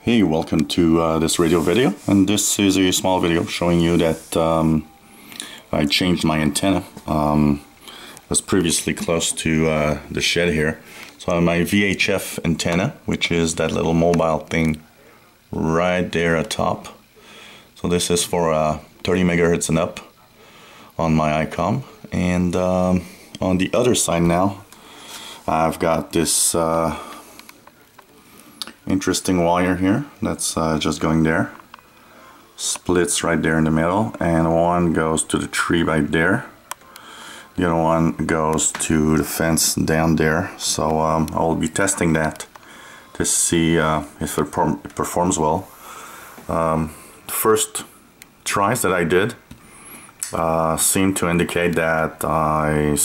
Hey, welcome to uh, this radio video and this is a small video showing you that um, I changed my antenna. Um, was previously close to uh, the shed here. So my VHF antenna, which is that little mobile thing right there at top. So this is for uh, 30 megahertz and up on my ICOM. And um, on the other side now, I've got this uh, interesting wire here that's uh, just going there. Splits right there in the middle and one goes to the tree right there. The other one goes to the fence down there. So um, I'll be testing that to see uh, if it, it, performs well. Um, the first tries that I did uh, seem to indicate that I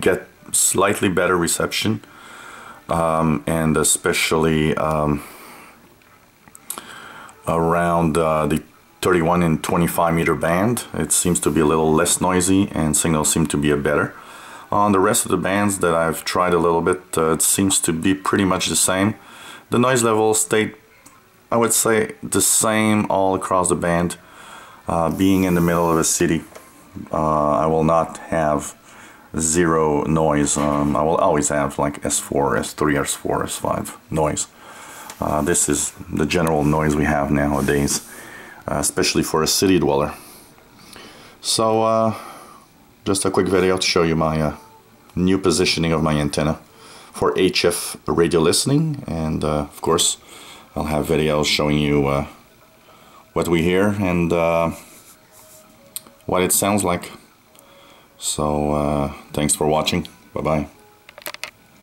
get slightly better reception um, and especially um, around uh, the 31 and 25 meter band it seems to be a little less noisy and signals seem to be a better. On the rest of the bands that I've tried a little bit uh, it seems to be pretty much the same. The noise level stayed I would say the same all across the band. Uh, being in the middle of a city uh, I will not have zero noise. Um, I will always have like S4, S3, S4, S5 noise. Uh, this is the general noise we have nowadays, uh, especially for a city dweller. So, uh, just a quick video to show you my uh, new positioning of my antenna for HF radio listening, and uh, of course, I'll have videos showing you uh, what we hear and what it sounds like. So uh, thanks for watching. Bye bye.